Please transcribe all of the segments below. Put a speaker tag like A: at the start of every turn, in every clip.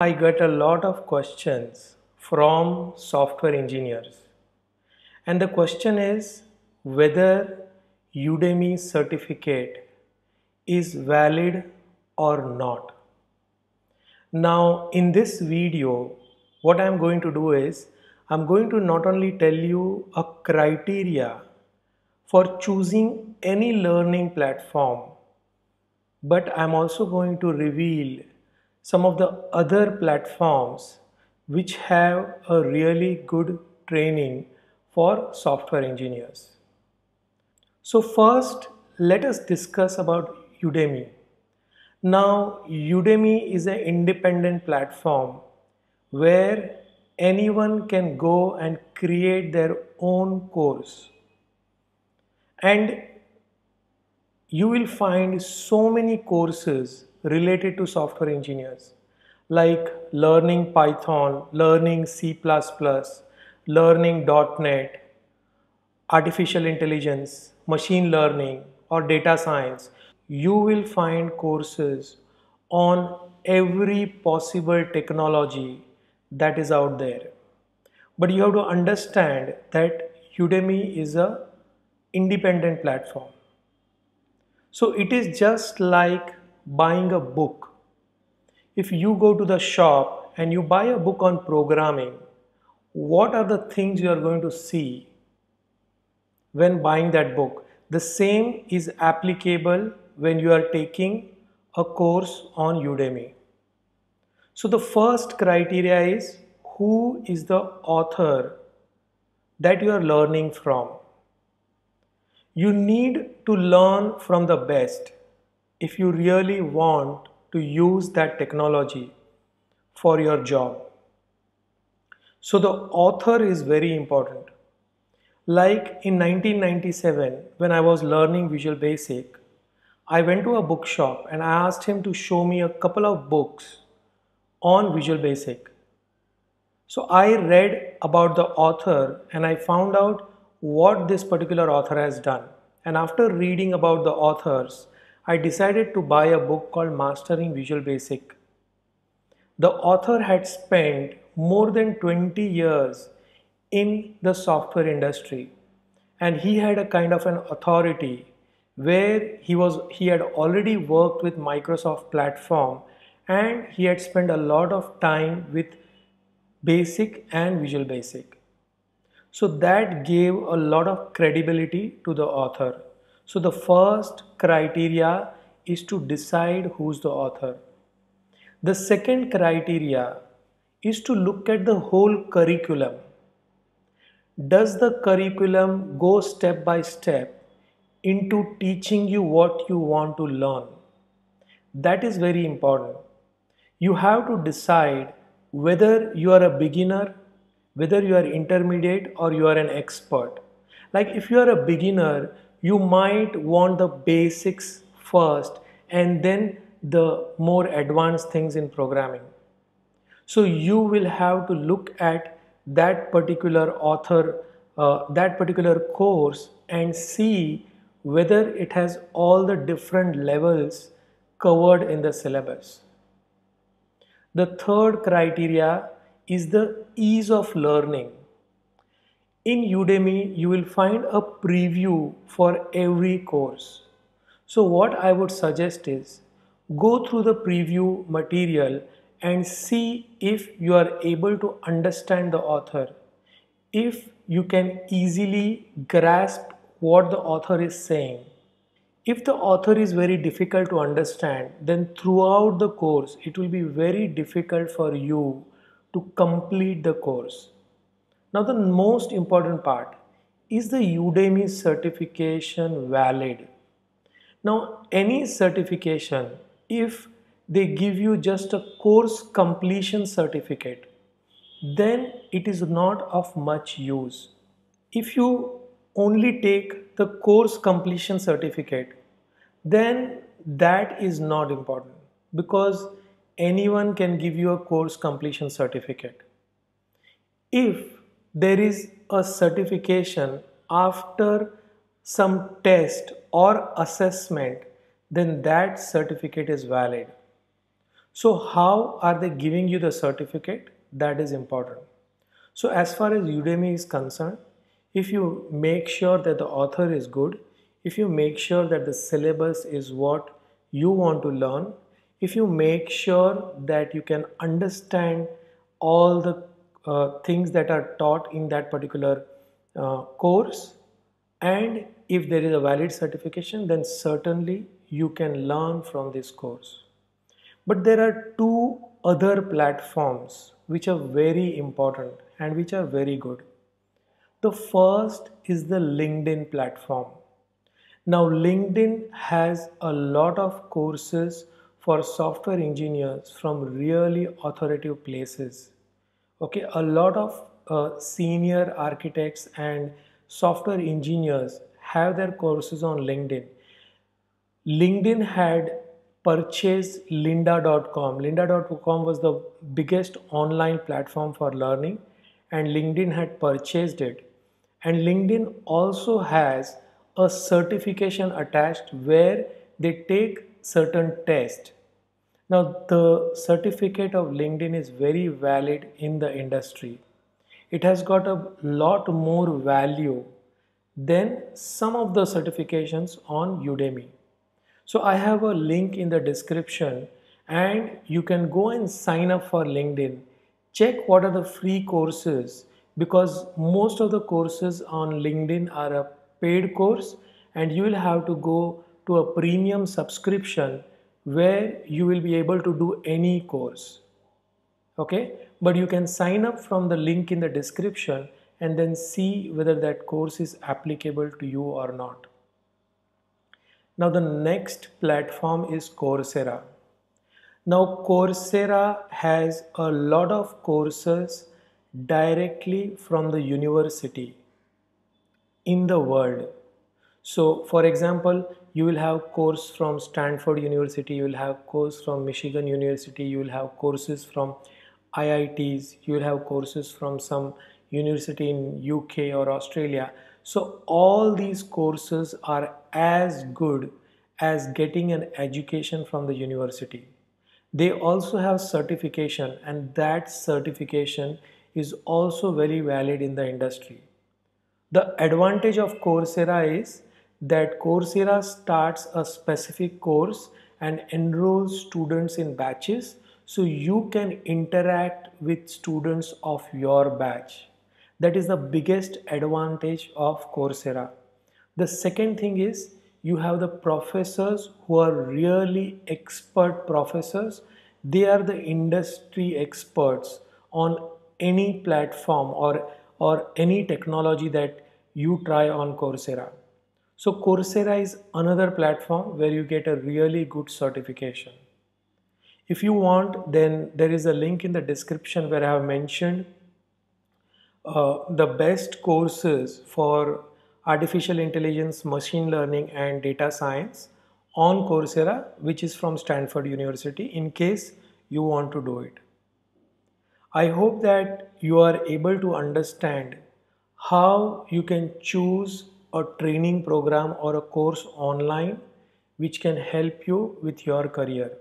A: I get a lot of questions from software engineers. And the question is whether Udemy certificate is valid or not. Now, in this video, what I'm going to do is I'm going to not only tell you a criteria for choosing any learning platform, but I'm also going to reveal some of the other platforms which have a really good training for software engineers. So first, let us discuss about Udemy. Now, Udemy is an independent platform where anyone can go and create their own course. And you will find so many courses related to software engineers like learning Python, learning C++, learning .NET, artificial intelligence, machine learning or data science. You will find courses on every possible technology that is out there. But you have to understand that Udemy is a independent platform. So it is just like buying a book. If you go to the shop and you buy a book on programming, what are the things you are going to see when buying that book? The same is applicable when you are taking a course on Udemy. So the first criteria is who is the author that you are learning from. You need to learn from the best if you really want to use that technology for your job. So the author is very important. Like in 1997, when I was learning Visual Basic, I went to a bookshop and I asked him to show me a couple of books on Visual Basic. So I read about the author and I found out what this particular author has done. And after reading about the authors, I decided to buy a book called Mastering Visual Basic. The author had spent more than 20 years in the software industry and he had a kind of an authority where he was he had already worked with Microsoft platform and he had spent a lot of time with basic and visual basic so that gave a lot of credibility to the author so the first criteria is to decide who's the author. The second criteria is to look at the whole curriculum. Does the curriculum go step by step into teaching you what you want to learn? That is very important. You have to decide whether you are a beginner, whether you are intermediate or you are an expert. Like if you are a beginner, you might want the basics first and then the more advanced things in programming. So you will have to look at that particular author, uh, that particular course and see whether it has all the different levels covered in the syllabus. The third criteria is the ease of learning in Udemy, you will find a preview for every course. So what I would suggest is go through the preview material and see if you are able to understand the author. If you can easily grasp what the author is saying. If the author is very difficult to understand, then throughout the course, it will be very difficult for you to complete the course. Now the most important part is the Udemy certification valid? Now any certification if they give you just a course completion certificate then it is not of much use. If you only take the course completion certificate then that is not important because anyone can give you a course completion certificate. If there is a certification after some test or assessment, then that certificate is valid. So how are they giving you the certificate? That is important. So as far as Udemy is concerned, if you make sure that the author is good, if you make sure that the syllabus is what you want to learn, if you make sure that you can understand all the things that are taught in that particular uh, course and if there is a valid certification then certainly you can learn from this course. But there are two other platforms which are very important and which are very good. The first is the LinkedIn platform. Now LinkedIn has a lot of courses for software engineers from really authoritative places. Okay, a lot of uh, senior architects and software engineers have their courses on LinkedIn. LinkedIn had purchased lynda.com. Lynda.com was the biggest online platform for learning and LinkedIn had purchased it. And LinkedIn also has a certification attached where they take certain tests now, the certificate of LinkedIn is very valid in the industry. It has got a lot more value than some of the certifications on Udemy. So I have a link in the description and you can go and sign up for LinkedIn. Check what are the free courses because most of the courses on LinkedIn are a paid course and you will have to go to a premium subscription where you will be able to do any course. Okay? But you can sign up from the link in the description and then see whether that course is applicable to you or not. Now the next platform is Coursera. Now Coursera has a lot of courses directly from the university in the world. So for example you will have course from Stanford University, you will have course from Michigan University, you will have courses from IITs, you will have courses from some university in UK or Australia. So all these courses are as good as getting an education from the university. They also have certification and that certification is also very valid in the industry. The advantage of Coursera is that Coursera starts a specific course and enrolls students in batches so you can interact with students of your batch. That is the biggest advantage of Coursera. The second thing is you have the professors who are really expert professors. They are the industry experts on any platform or, or any technology that you try on Coursera. So Coursera is another platform where you get a really good certification. If you want, then there is a link in the description where I have mentioned uh, the best courses for artificial intelligence, machine learning and data science on Coursera, which is from Stanford University in case you want to do it. I hope that you are able to understand how you can choose a training program or a course online which can help you with your career.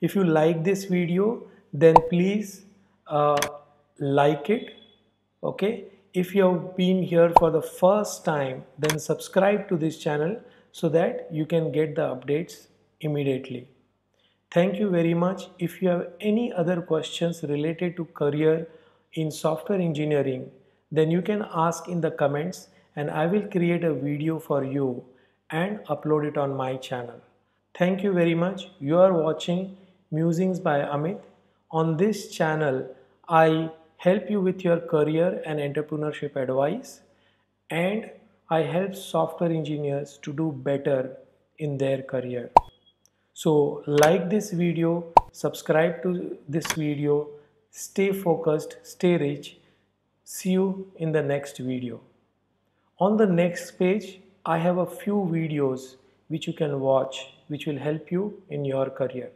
A: If you like this video, then please uh, like it. Okay. If you have been here for the first time, then subscribe to this channel so that you can get the updates immediately. Thank you very much. If you have any other questions related to career in software engineering, then you can ask in the comments and I will create a video for you and upload it on my channel. Thank you very much. You are watching Musings by Amit. On this channel, I help you with your career and entrepreneurship advice and I help software engineers to do better in their career. So like this video, subscribe to this video, stay focused, stay rich. See you in the next video. On the next page, I have a few videos which you can watch which will help you in your career.